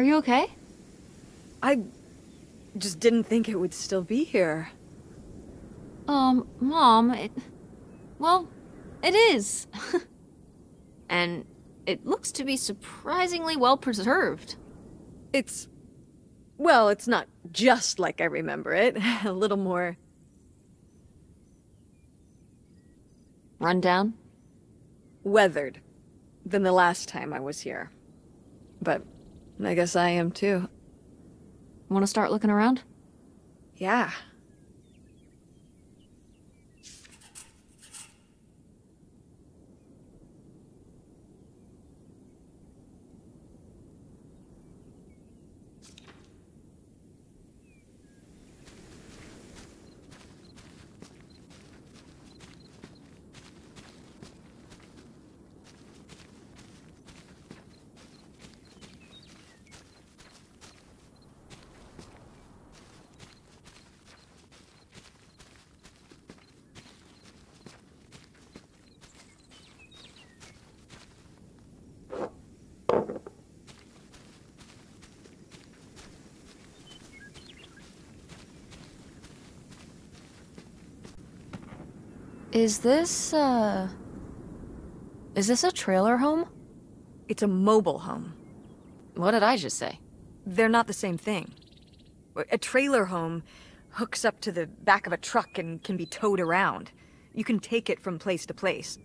Are you okay? I just didn't think it would still be here. Um, Mom, it... Well, it is. and it looks to be surprisingly well preserved. It's... Well, it's not just like I remember it. A little more... Rundown? Weathered. Than the last time I was here. But I guess I am too. Want to start looking around? Yeah. Is this, uh... Is this a trailer home? It's a mobile home. What did I just say? They're not the same thing. A trailer home hooks up to the back of a truck and can be towed around. You can take it from place to place.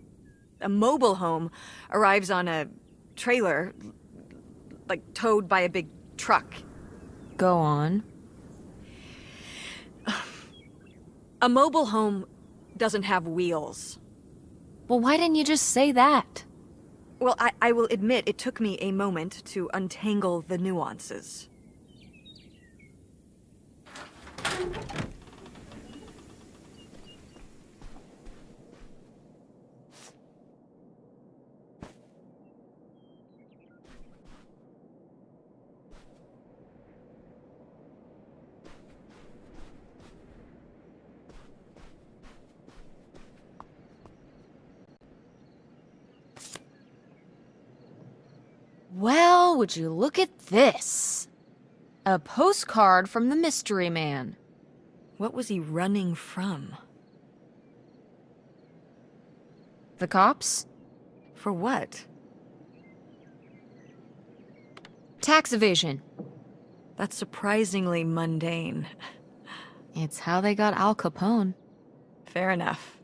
A mobile home arrives on a trailer, like towed by a big truck. Go on. A mobile home doesn't have wheels. Well, why didn't you just say that? Well, I, I will admit it took me a moment to untangle the nuances. Would you look at this? A postcard from the Mystery Man. What was he running from? The cops? For what? Tax evasion. That's surprisingly mundane. It's how they got Al Capone. Fair enough.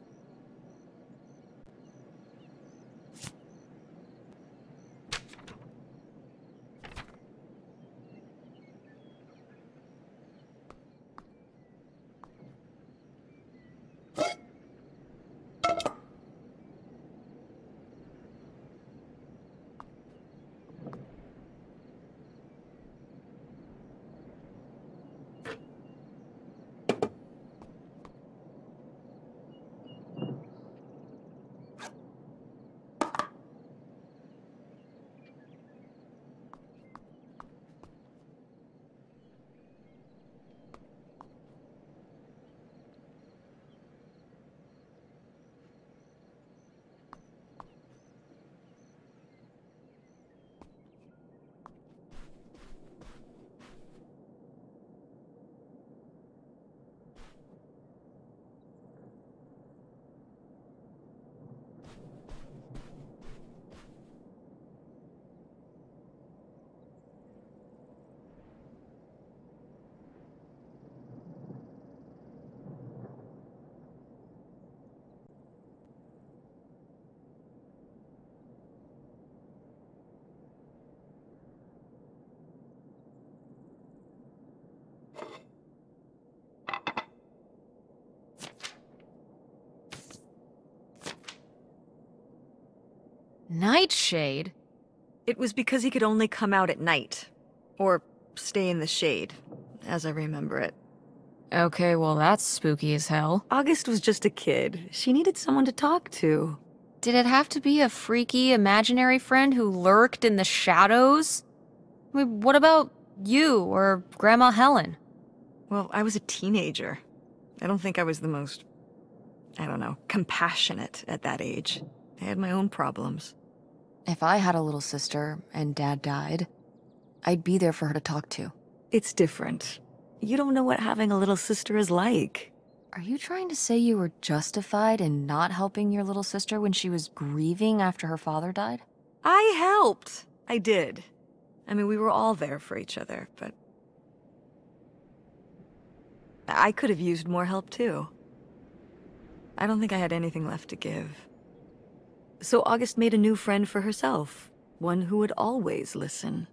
Nightshade? It was because he could only come out at night. Or stay in the shade, as I remember it. Okay, well that's spooky as hell. August was just a kid. She needed someone to talk to. Did it have to be a freaky imaginary friend who lurked in the shadows? I mean, what about you or Grandma Helen? Well, I was a teenager. I don't think I was the most, I don't know, compassionate at that age. I had my own problems. If I had a little sister and dad died, I'd be there for her to talk to. It's different. You don't know what having a little sister is like. Are you trying to say you were justified in not helping your little sister when she was grieving after her father died? I helped. I did. I mean, we were all there for each other, but... I could have used more help, too. I don't think I had anything left to give. So August made a new friend for herself. One who would always listen.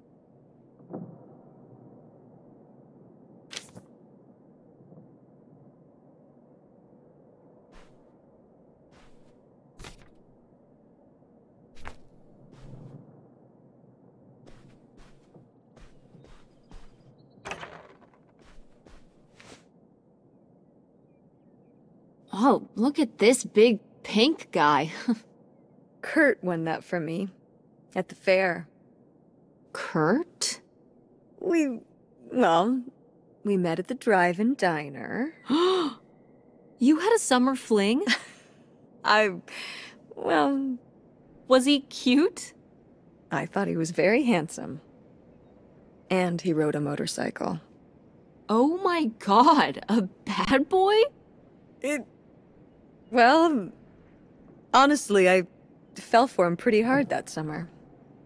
Oh, look at this big pink guy. Kurt won that from me. At the fair. Kurt? We... well... We met at the drive-in diner. you had a summer fling? I... well... Was he cute? I thought he was very handsome. And he rode a motorcycle. Oh my god, a bad boy? It... Well... Honestly, I fell for him pretty hard that summer.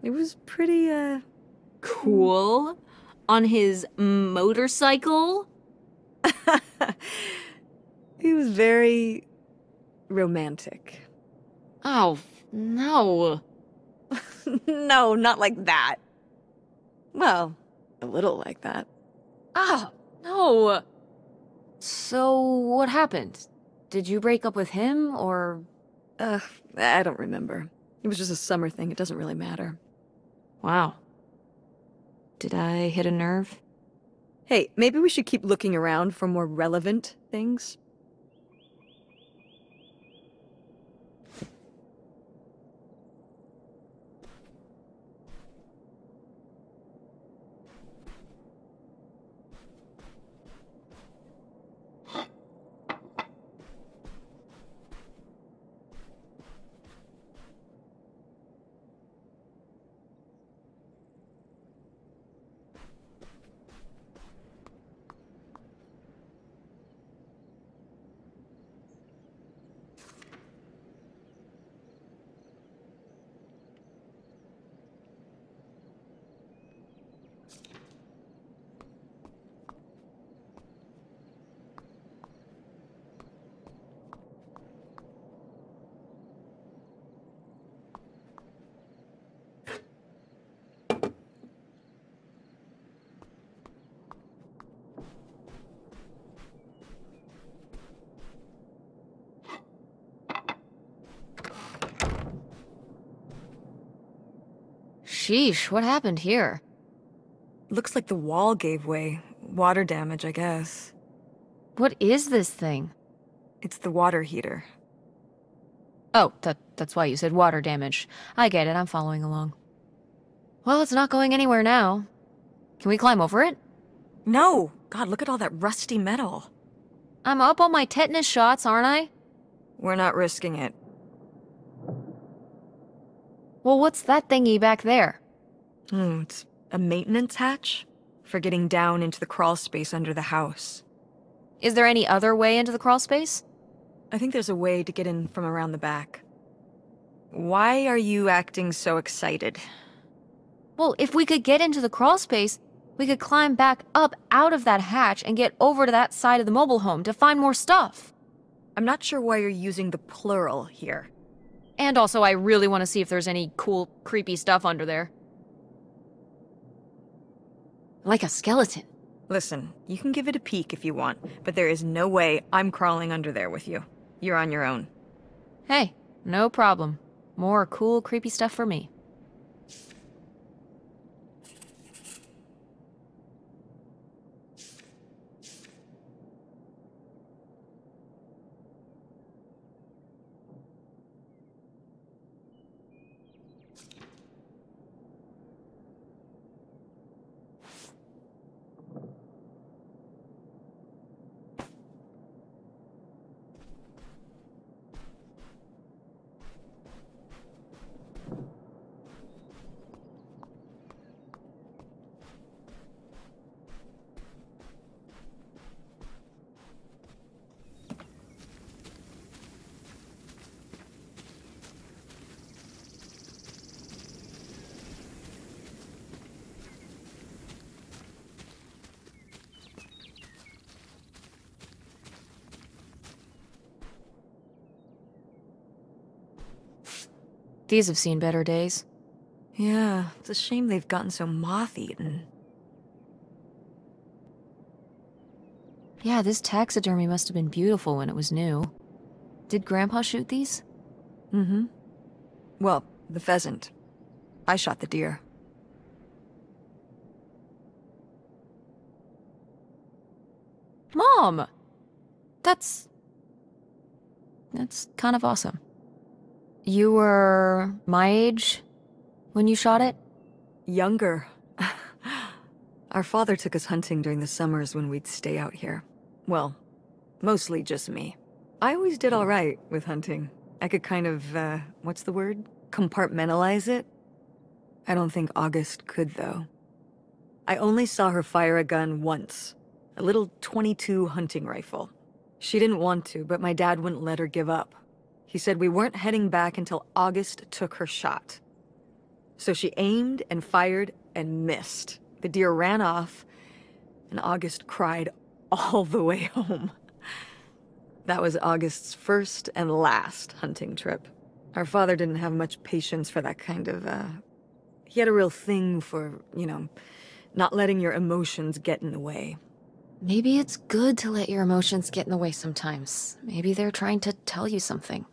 It was pretty, uh... Cool. On his motorcycle? he was very... romantic. Oh, no. no, not like that. Well, a little like that. Oh, no. So, what happened? Did you break up with him, or... Ugh, I don't remember. It was just a summer thing, it doesn't really matter. Wow. Did I hit a nerve? Hey, maybe we should keep looking around for more relevant things. Sheesh, what happened here? Looks like the wall gave way. Water damage, I guess. What is this thing? It's the water heater. Oh, that, that's why you said water damage. I get it, I'm following along. Well, it's not going anywhere now. Can we climb over it? No! God, look at all that rusty metal. I'm up on my tetanus shots, aren't I? We're not risking it. Well, what's that thingy back there? Hmm, it's a maintenance hatch? For getting down into the crawl space under the house. Is there any other way into the crawl space? I think there's a way to get in from around the back. Why are you acting so excited? Well, if we could get into the crawl space, we could climb back up out of that hatch and get over to that side of the mobile home to find more stuff. I'm not sure why you're using the plural here. And also, I really want to see if there's any cool, creepy stuff under there. Like a skeleton. Listen, you can give it a peek if you want, but there is no way I'm crawling under there with you. You're on your own. Hey, no problem. More cool, creepy stuff for me. These have seen better days. Yeah, it's a shame they've gotten so moth-eaten. Yeah, this taxidermy must have been beautiful when it was new. Did Grandpa shoot these? Mm-hmm. Well, the pheasant. I shot the deer. Mom! That's... That's kind of awesome. You were my age when you shot it? Younger. Our father took us hunting during the summers when we'd stay out here. Well, mostly just me. I always did all right with hunting. I could kind of, uh, what's the word? Compartmentalize it? I don't think August could, though. I only saw her fire a gun once. A little 22 hunting rifle. She didn't want to, but my dad wouldn't let her give up. He said we weren't heading back until August took her shot. So she aimed and fired and missed. The deer ran off, and August cried all the way home. That was August's first and last hunting trip. Our father didn't have much patience for that kind of, uh... He had a real thing for, you know, not letting your emotions get in the way. Maybe it's good to let your emotions get in the way sometimes. Maybe they're trying to tell you something.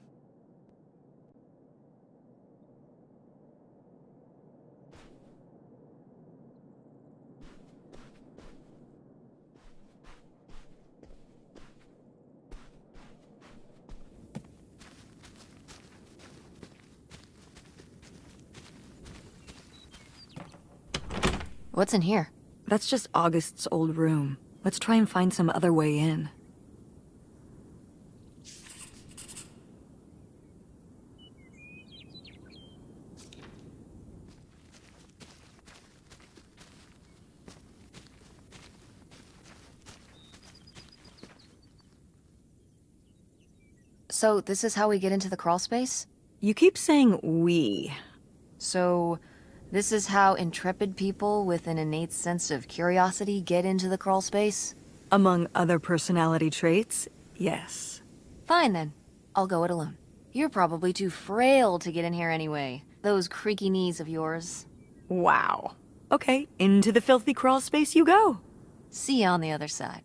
What's in here? That's just August's old room. Let's try and find some other way in. So, this is how we get into the crawl space? You keep saying we. So, this is how intrepid people with an innate sense of curiosity get into the crawl space? Among other personality traits, yes. Fine then. I'll go it alone. You're probably too frail to get in here anyway. Those creaky knees of yours. Wow. Okay, into the filthy crawl space you go. See you on the other side.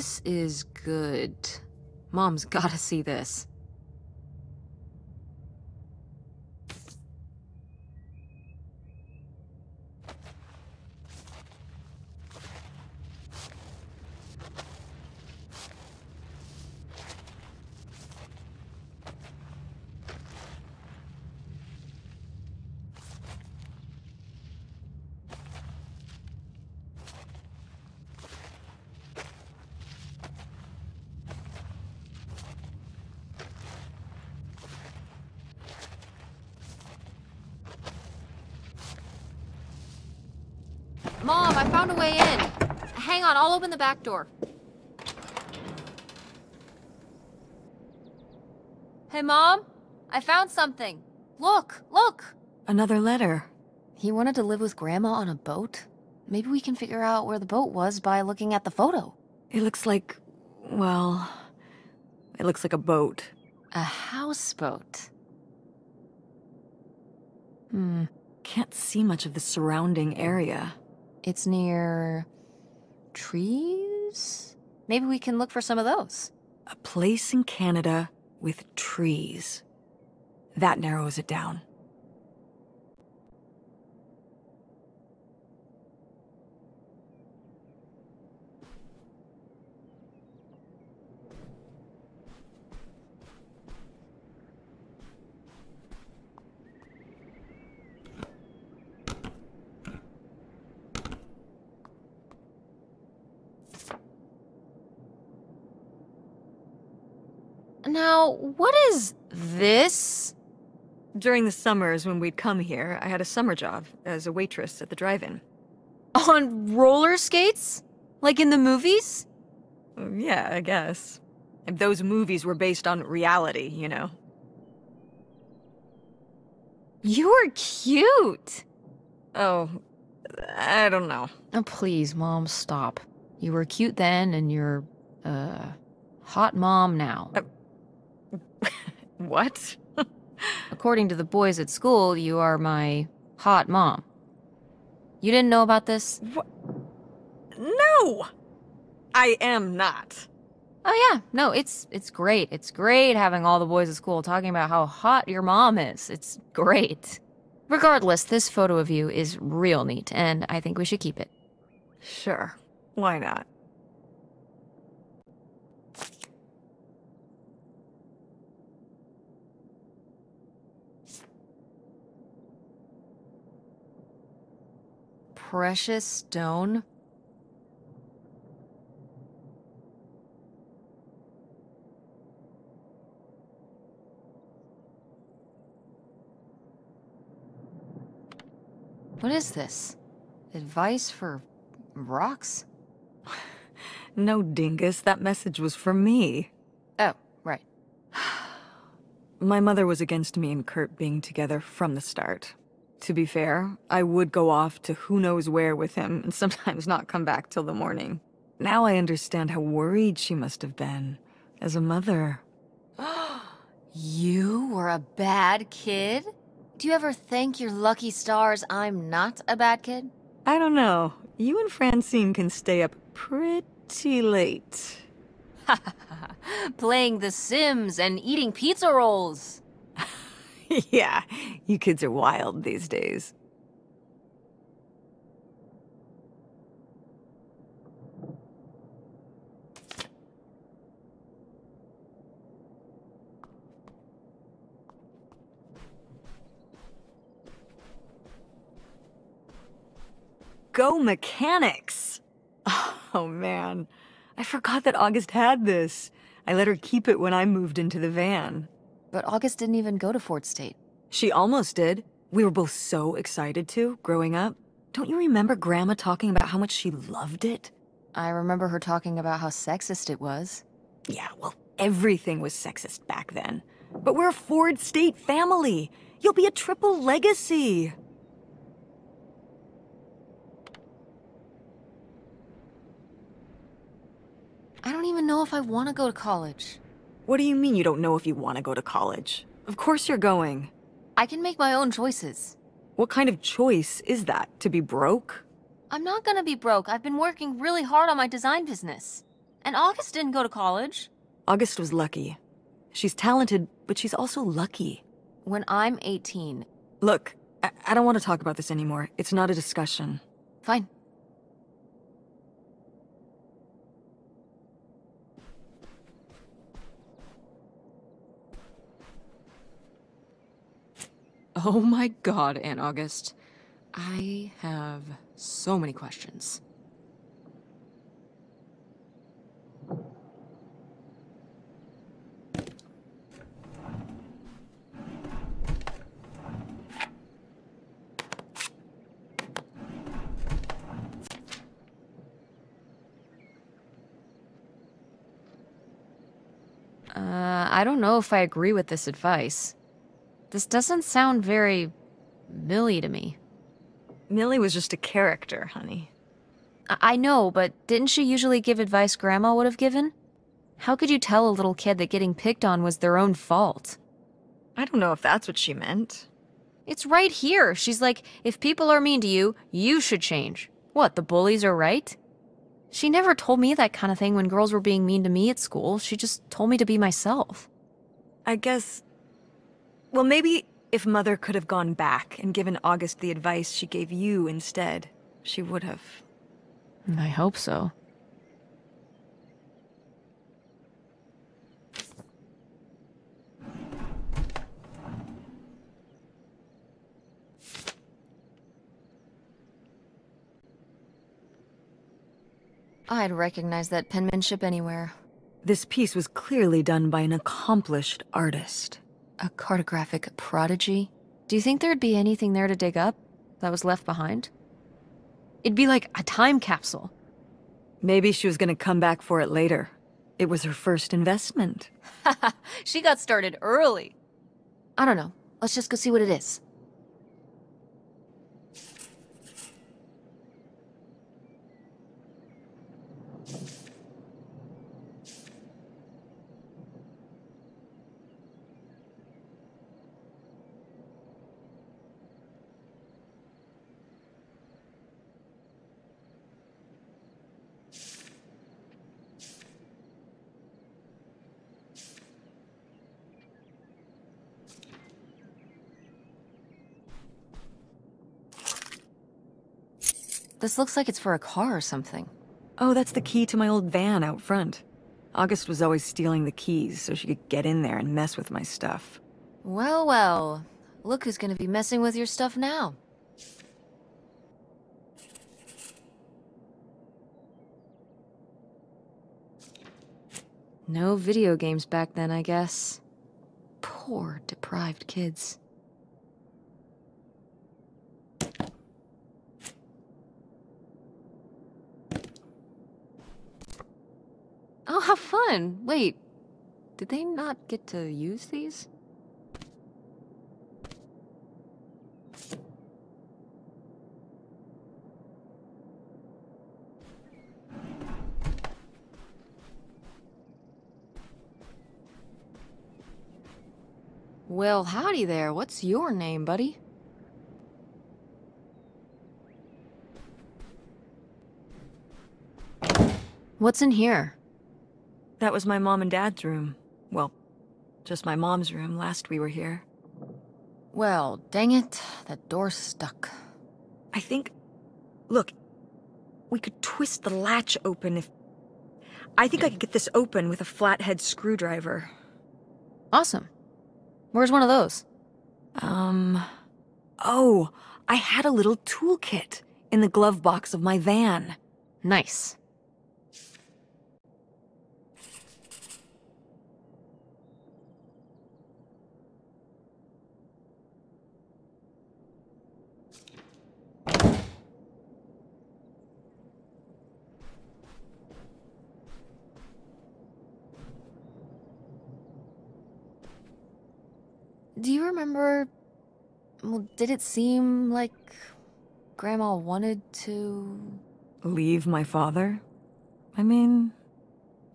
This is good. Mom's gotta see this. Mom, I found a way in. Hang on, I'll open the back door. Hey, Mom? I found something. Look, look! Another letter. He wanted to live with Grandma on a boat? Maybe we can figure out where the boat was by looking at the photo. It looks like, well, it looks like a boat. A houseboat. Hmm. Can't see much of the surrounding area. It's near... trees? Maybe we can look for some of those. A place in Canada with trees. That narrows it down. Now, what is this? During the summers when we'd come here, I had a summer job as a waitress at the drive-in. On roller skates? Like in the movies? Uh, Yeah, I guess. And those movies were based on reality, you know. You're cute. Oh, I don't know. Oh, please, Mom, stop. You were cute then, and you're, uh, hot mom now. What? According to the boys at school, you are my hot mom. You didn't know about this? What? No! I am not. Oh yeah, no, it's it's great. It's great having all the boys at school talking about how hot your mom is. It's great. Regardless, this photo of you is real neat, and I think we should keep it. Sure. Why not? Precious stone? What is this? Advice for rocks? No, dingus. That message was for me. Oh, right. My mother was against me and Kurt being together from the start. To be fair, I would go off to who knows where with him and sometimes not come back till the morning. Now I understand how worried she must have been as a mother. You were a bad kid? Do you ever thank your lucky stars I'm not a bad kid? I don't know. You and Francine can stay up pretty late. Playing The Sims and eating pizza rolls. yeah, you kids are wild these days. Go mechanics! Oh man, I forgot that August had this. I let her keep it when I moved into the van. But August didn't even go to Fort State. She almost did. We were both so excited to, growing up. Don't you remember Grandma talking about how much she loved it? I remember her talking about how sexist it was. Yeah, well, everything was sexist back then. But we're a Ford State family. You'll be a triple legacy. I don't even know if I want to go to college. What do you mean you don't know if you want to go to college? Of course you're going. I can make my own choices. What kind of choice is that? To be broke? I'm not gonna be broke. I've been working really hard on my design business. And August didn't go to college. August was lucky. She's talented, but she's also lucky. When I'm 18. Look, I, I don't want to talk about this anymore. It's not a discussion. Fine. Oh my god, Aunt August. I have so many questions. Uh, I don't know if I agree with this advice. This doesn't sound very Millie to me. Millie was just a character, honey. I, I know, but didn't she usually give advice Grandma would have given? How could you tell a little kid that getting picked on was their own fault? I don't know if that's what she meant. It's right here. She's like, if people are mean to you, you should change. What, the bullies are right? She never told me that kind of thing when girls were being mean to me at school. She just told me to be myself. I guess. Well, maybe if Mother could have gone back and given August the advice she gave you instead, she would have. I hope so. I'd recognize that penmanship anywhere. This piece was clearly done by an accomplished artist. A cartographic prodigy? Do you think there'd be anything there to dig up that was left behind? It'd be like a time capsule. Maybe she was gonna come back for it later. It was her first investment. she got started early. I don't know. Let's just go see what it is. Looks like it's for a car or something. Oh, that's the key to my old van out front. August was always stealing the keys so she could get in there and mess with my stuff. Well, well. Look who's gonna be messing with your stuff now. No video games back then, I guess. Poor, deprived kids. Oh, how fun! Wait, did they not get to use these? Well, howdy there. What's your name, buddy? What's in here? That was my mom and dad's room. Well, just my mom's room last we were here. Well, dang it. That door's stuck. I think... Look, we could twist the latch open if... I think I could get this open with a flathead screwdriver. Awesome. Where's one of those? Um... Oh, I had a little toolkit in the glove box of my van. Nice. Do you remember... Well, did it seem like Grandma wanted to... Leave my father? I mean...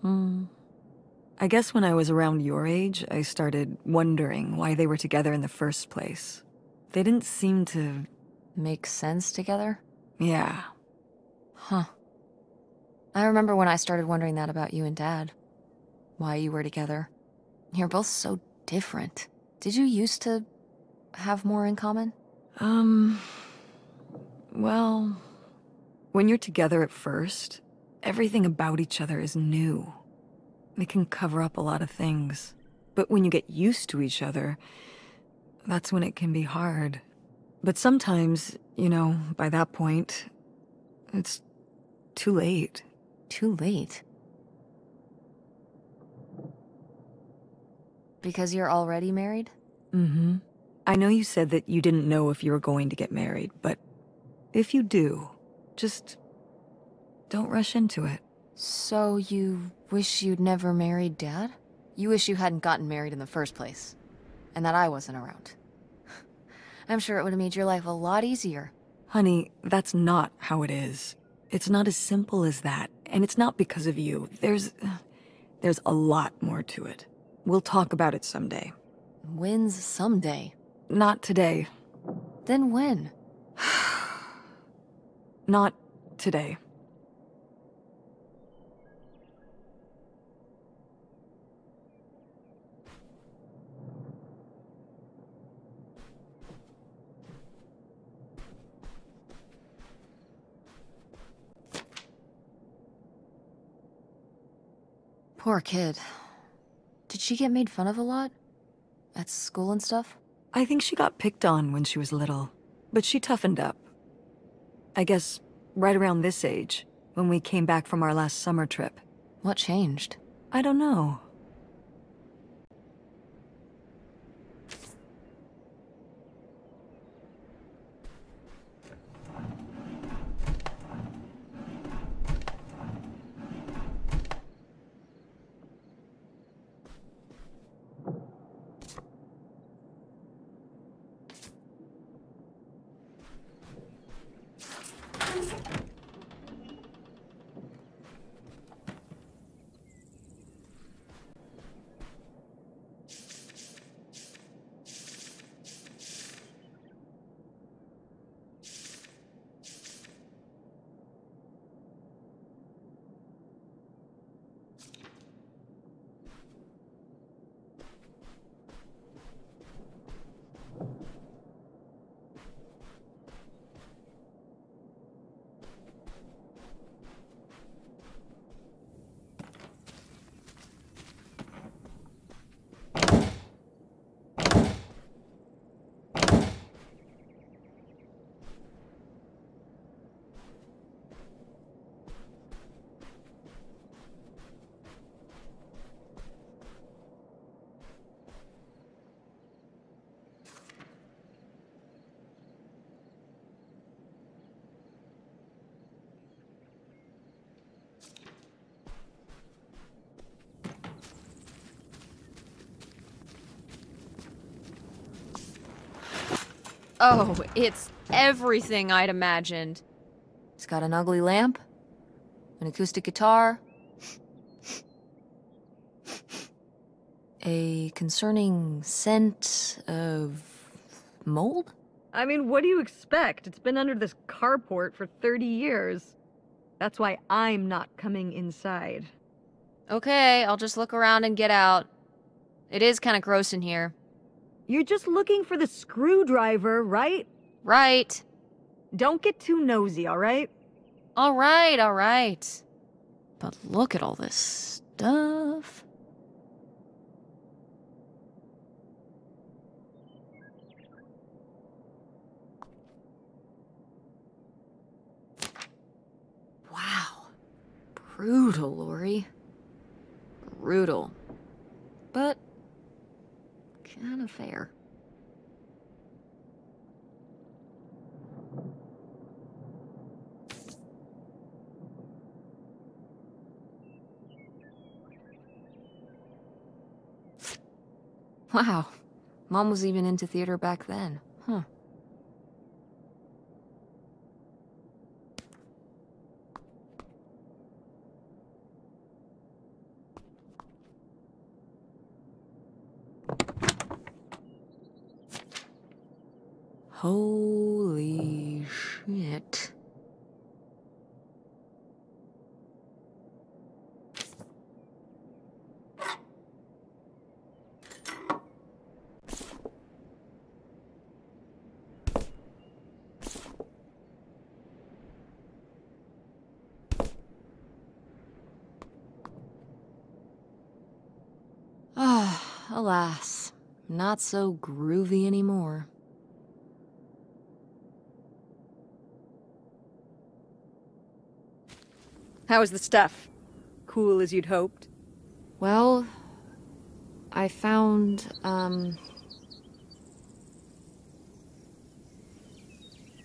Hmm... I guess when I was around your age, I started wondering why they were together in the first place. They didn't seem to... Make sense together? Yeah. Huh. I remember when I started wondering that about you and Dad. Why you were together. You're both so different. Did you used to have more in common? Um... Well... When you're together at first, everything about each other is new. It can cover up a lot of things. But when you get used to each other, that's when it can be hard. But sometimes, you know, by that point, it's too late. Too late. Because you're already married? Mm-hmm. I know you said that you didn't know if you were going to get married, but if you do, just don't rush into it. So you wish you'd never married Dad? You wish you hadn't gotten married in the first place. And that I wasn't around. I'm sure it would have made your life a lot easier. Honey, that's not how it is. It's not as simple as that, and it's not because of you. There's... there's a lot more to it. We'll talk about it someday. When's someday? Not today. Then when? Not today. Poor kid. Did she get made fun of a lot? At school and stuff? I think she got picked on when she was little, but she toughened up. I guess right around this age, when we came back from our last summer trip. What changed? I don't know. Oh, it's everything I'd imagined. It's got an ugly lamp, an acoustic guitar, a concerning scent of mold? I mean, what do you expect? It's been under this carport for 30 years. That's why I'm not coming inside. Okay, I'll just look around and get out. It is kind of gross in here. You're just looking for the screwdriver, right? Right. Don't get too nosy, alright? All right, all right. But look at all this stuff. Wow. Brutal, Lori. Brutal. But kind of fair. Wow. Mom was even into theater back then. Huh. Holy shit. Ah, alas, not so groovy anymore. How was the stuff? Cool as you'd hoped? Well, I found, um.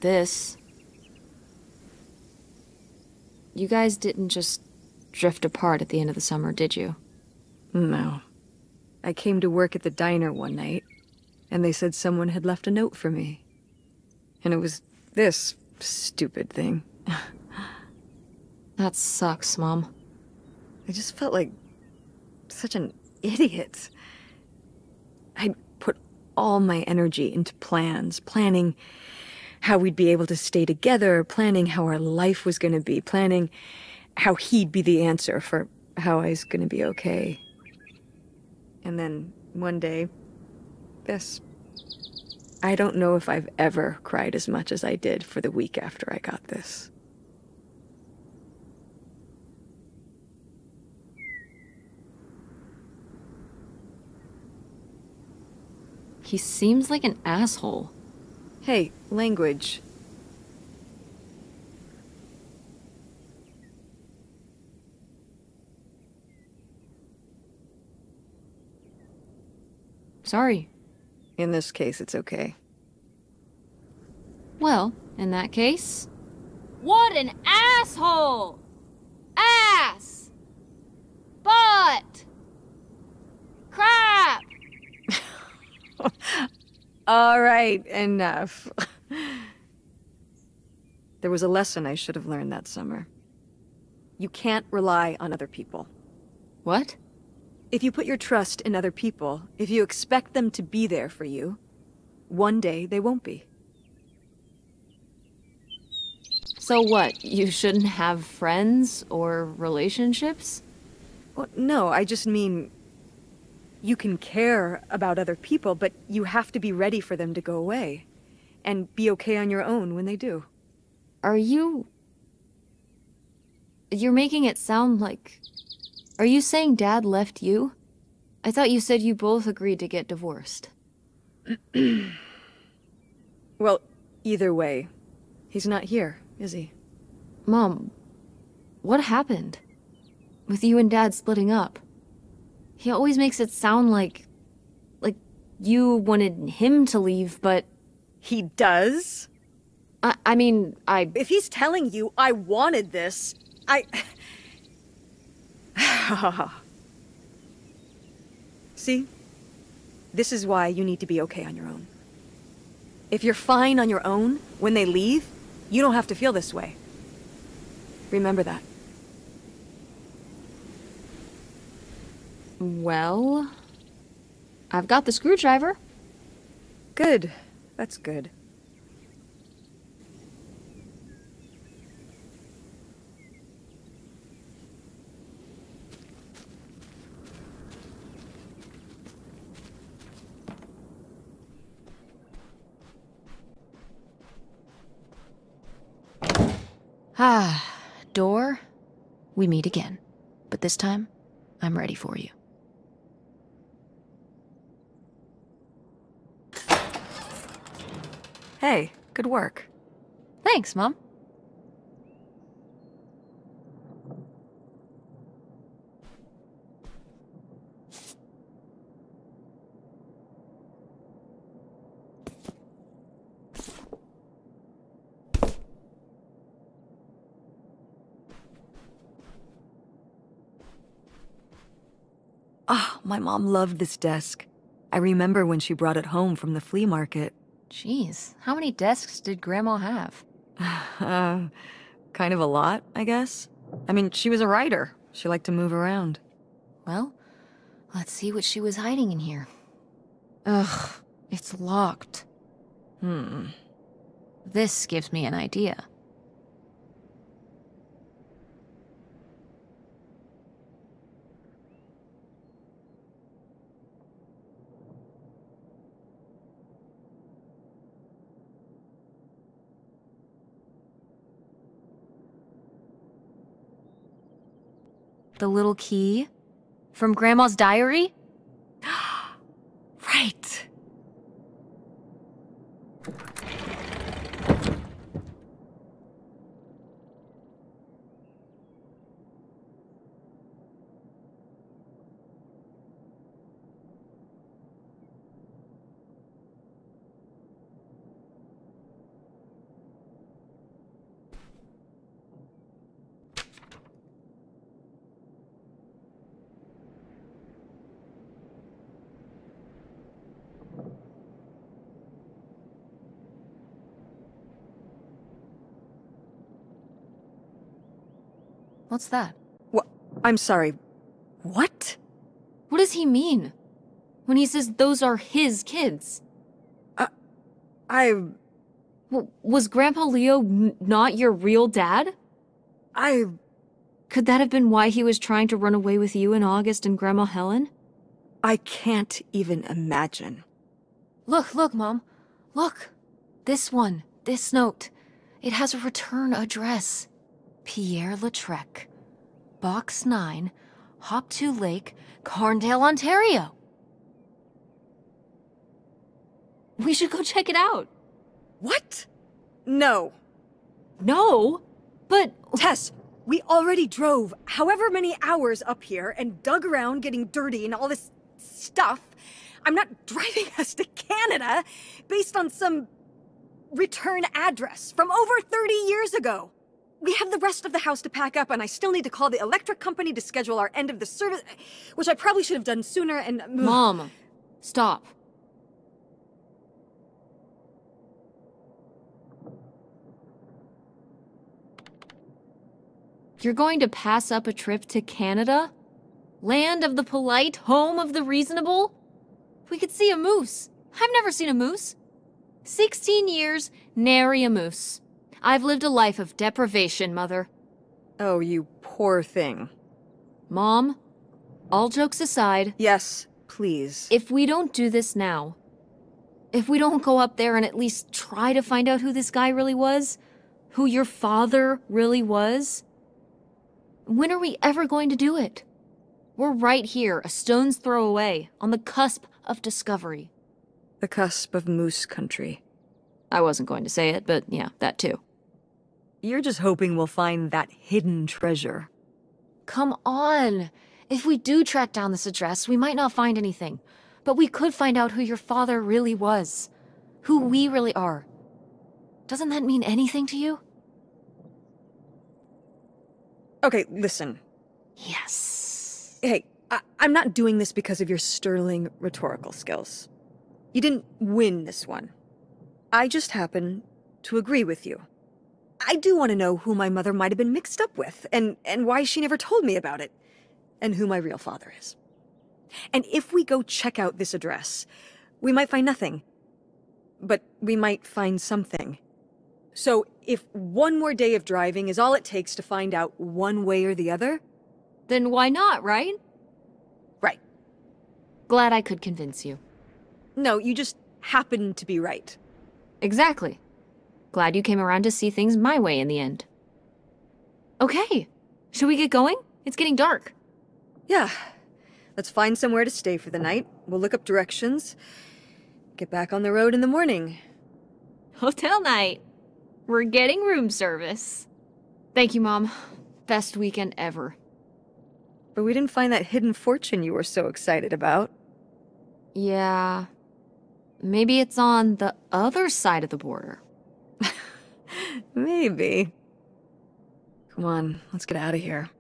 This. You guys didn't just drift apart at the end of the summer, did you? No. I came to work at the diner one night, and they said someone had left a note for me. And it was this stupid thing. That sucks, Mom. I just felt like such an idiot. I'd put all my energy into plans, planning how we'd be able to stay together, planning how our life was going to be, planning how he'd be the answer for how I was going to be okay. And then one day, this. I don't know if I've ever cried as much as I did for the week after I got this. He seems like an asshole. Hey, language. Sorry. In this case, it's okay. Well, in that case... What an asshole! All right, enough. there was a lesson I should have learned that summer. You can't rely on other people. what? If you put your trust in other people, if you expect them to be there for you, one day they won't be. So what? You shouldn't have friends or relationships? Well, no, I just mean you can care about other people, but you have to be ready for them to go away and be okay on your own when they do. Are you. You're making it sound like. Are you saying Dad left you? I thought you said you both agreed to get divorced. Well, either way, he's not here, is he? Mom, what happened? With you and Dad splitting up? He always makes it sound like. like you wanted him to leave, but. He does? I, I mean, I. If he's telling you I wanted this, I. See? This is why you need to be okay on your own. If you're fine on your own, when they leave, you don't have to feel this way. Remember that. Well. I've got the screwdriver. Good. That's good. Ah, door, we meet again. But this time, I'm ready for you. Hey, good work. Thanks, Mom. Ah, my mom loved this desk. I remember when she brought it home from the flea market. Jeez, how many desks did Grandma have? Uh, kind of a lot, I guess. I mean, she was a writer. She liked to move around. Well, let's see what she was hiding in here. Ugh, it's locked. Hmm. This gives me an idea. The little key? From Grandma's diary? Right. What's that? What? I'm sorry. What? What does he mean? When he says those are his kids? Uh, I. W- was Grandpa Leo not your real dad? I. Could that have been why he was trying to run away with you in August and Grandma Helen? I can't even imagine. Look, look, Mom. Look. This one. This note. It has a return address. Pierre Lautrec. Box 9, Hop2 Lake, Carndale, Ontario. We should go check it out. What? No. No, but Tess, we already drove however many hours up here and dug around getting dirty and all this stuff. I'm not driving us to Canada based on some return address from over 30 years ago. We have the rest of the house to pack up, and I still need to call the electric company to schedule our end of the service, which I probably should have done sooner, and... Mom, stop. You're going to pass up a trip to Canada? Land of the polite, home of the reasonable? We could see a moose. I've never seen a moose. 16 years, nary a moose. I've lived a life of deprivation, Mother. Oh, you poor thing. Mom, all jokes aside, Yes, please. if we don't do this now, if we don't go up there and at least try to find out who this guy really was, who your father really was, when are we ever going to do it? We're right here, a stone's throw away, on the cusp of discovery. the cusp of moose country. I wasn't going to say it, but yeah, that too. You're just hoping we'll find that hidden treasure. Come on. If we do track down this address, we might not find anything. But we could find out who your father really was. Who we really are. Doesn't that mean anything to you? Okay, listen. Yes. Hey, I- I'm not doing this because of your sterling rhetorical skills. You didn't win this one. I just happen to agree with you. I do want to know who my mother might have been mixed up with, and, and why she never told me about it, and who my real father is. And if we go check out this address, we might find nothing. But we might find something. So if one more day of driving is all it takes to find out one way or the other, Then why not, right? right. Glad I could convince you. No, you just happened to be right. Exactly. Glad you came around to see things my way in the end. Okay, should we get going? It's getting dark. Yeah. Let's find somewhere to stay for the night. We'll look up directions. Get back on the road in the morning. Hotel night. We're getting room service. Thank you, Mom. Best weekend ever. But we didn't find that hidden fortune you were so excited about. Yeah. Maybe it's on the other side of the border. Maybe. Come on, let's get out of here.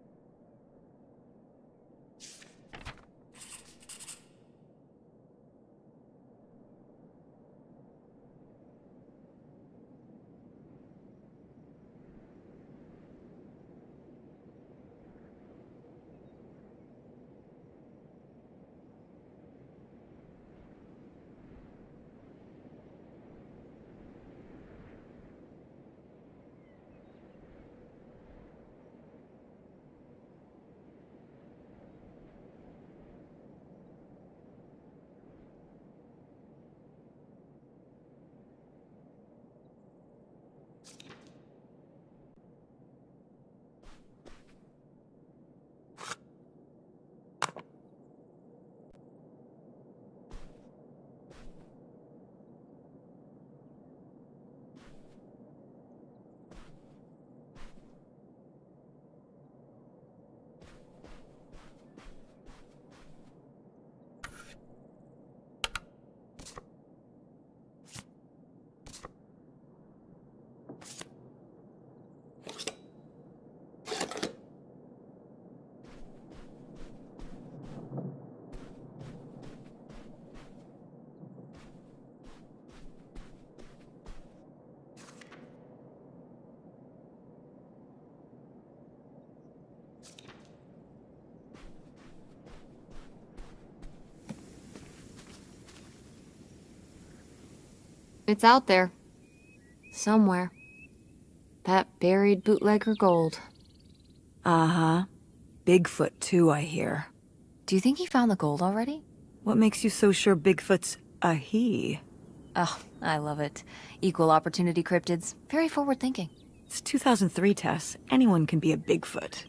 It's out there. Somewhere. That buried bootlegger gold. Uh huh. Bigfoot, too, I hear. Do you think he found the gold already? What makes you so sure Bigfoot's a he? Oh, I love it. Equal opportunity cryptids. Very forward thinking. It's 2003, Tess. Anyone can be a Bigfoot.